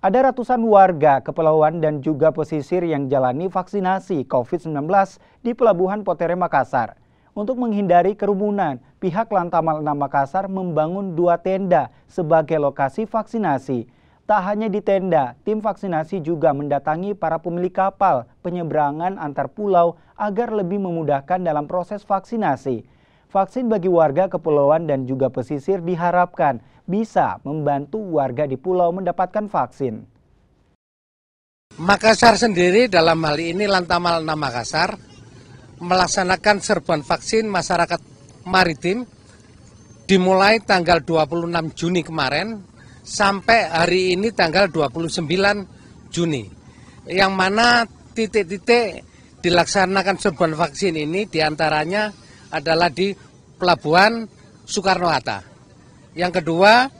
Ada ratusan warga kepulauan dan juga pesisir yang jalani vaksinasi COVID-19 di Pelabuhan Potere Makassar. Untuk menghindari kerumunan, pihak Lantamal 6 Makassar membangun dua tenda sebagai lokasi vaksinasi. Tak hanya di tenda, tim vaksinasi juga mendatangi para pemilik kapal penyeberangan antar pulau agar lebih memudahkan dalam proses vaksinasi. Vaksin bagi warga kepulauan dan juga pesisir diharapkan bisa membantu warga di pulau mendapatkan vaksin. Makassar sendiri dalam hal ini Lantamal 6 Makassar melaksanakan serbuan vaksin masyarakat maritim dimulai tanggal 26 Juni kemarin sampai hari ini tanggal 29 Juni. Yang mana titik-titik dilaksanakan serbuan vaksin ini di antaranya adalah di Pelabuhan Soekarno-Hatta. Yang kedua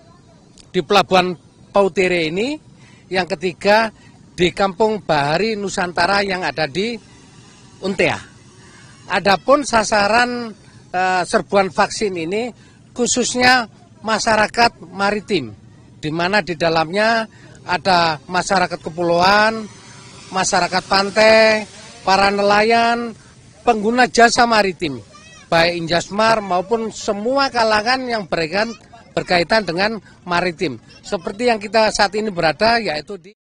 di Pelabuhan Pautere ini, yang ketiga di Kampung Bahari Nusantara yang ada di Untea. Adapun sasaran e, serbuan vaksin ini khususnya masyarakat maritim, di mana di dalamnya ada masyarakat kepulauan, masyarakat pantai, para nelayan, pengguna jasa maritim, baik Injasmar maupun semua kalangan yang berikan berkaitan dengan maritim. Seperti yang kita saat ini berada yaitu di